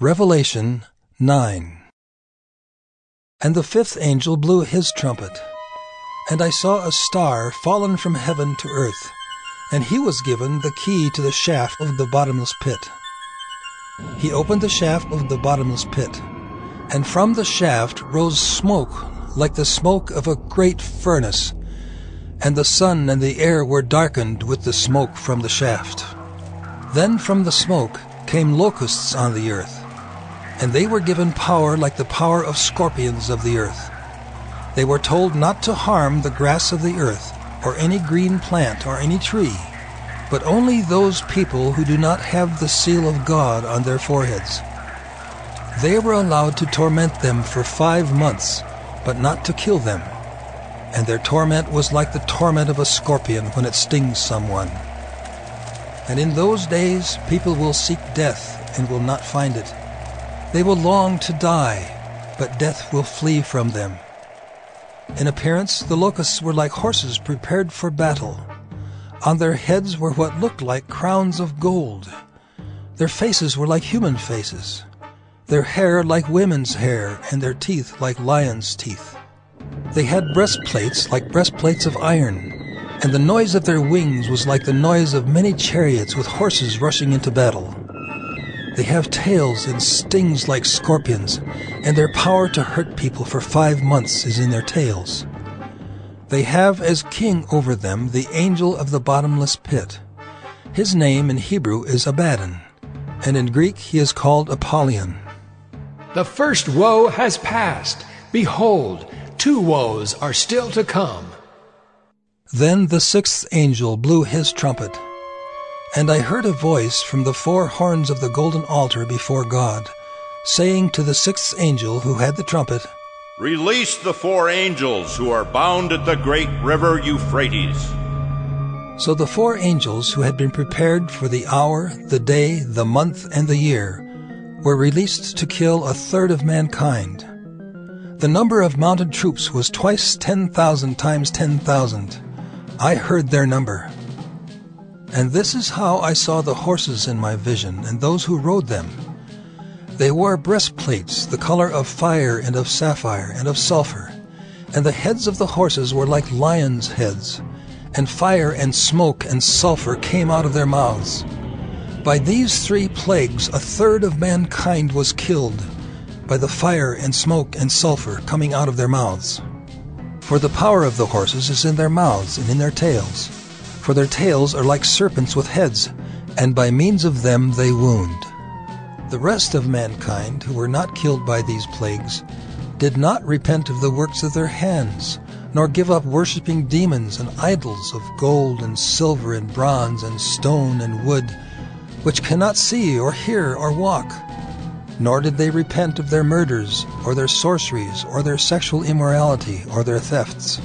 Revelation 9 And the fifth angel blew his trumpet, and I saw a star fallen from heaven to earth, and he was given the key to the shaft of the bottomless pit. He opened the shaft of the bottomless pit, and from the shaft rose smoke like the smoke of a great furnace, and the sun and the air were darkened with the smoke from the shaft. Then from the smoke came locusts on the earth and they were given power like the power of scorpions of the earth. They were told not to harm the grass of the earth, or any green plant, or any tree, but only those people who do not have the seal of God on their foreheads. They were allowed to torment them for five months, but not to kill them. And their torment was like the torment of a scorpion when it stings someone. And in those days people will seek death and will not find it they will long to die, but death will flee from them. In appearance, the locusts were like horses prepared for battle. On their heads were what looked like crowns of gold. Their faces were like human faces, their hair like women's hair, and their teeth like lions' teeth. They had breastplates like breastplates of iron, and the noise of their wings was like the noise of many chariots with horses rushing into battle. They have tails and stings like scorpions, and their power to hurt people for five months is in their tails. They have as king over them the angel of the bottomless pit. His name in Hebrew is Abaddon, and in Greek he is called Apollyon. The first woe has passed. Behold, two woes are still to come. Then the sixth angel blew his trumpet and I heard a voice from the four horns of the golden altar before God, saying to the sixth angel who had the trumpet, Release the four angels who are bound at the great river Euphrates. So the four angels who had been prepared for the hour, the day, the month, and the year were released to kill a third of mankind. The number of mounted troops was twice ten thousand times ten thousand. I heard their number. And this is how I saw the horses in my vision, and those who rode them. They wore breastplates, the color of fire and of sapphire and of sulfur, and the heads of the horses were like lions' heads, and fire and smoke and sulfur came out of their mouths. By these three plagues a third of mankind was killed, by the fire and smoke and sulfur coming out of their mouths. For the power of the horses is in their mouths and in their tails for their tails are like serpents with heads, and by means of them they wound. The rest of mankind, who were not killed by these plagues, did not repent of the works of their hands, nor give up worshipping demons and idols of gold and silver and bronze and stone and wood, which cannot see or hear or walk. Nor did they repent of their murders, or their sorceries, or their sexual immorality, or their thefts.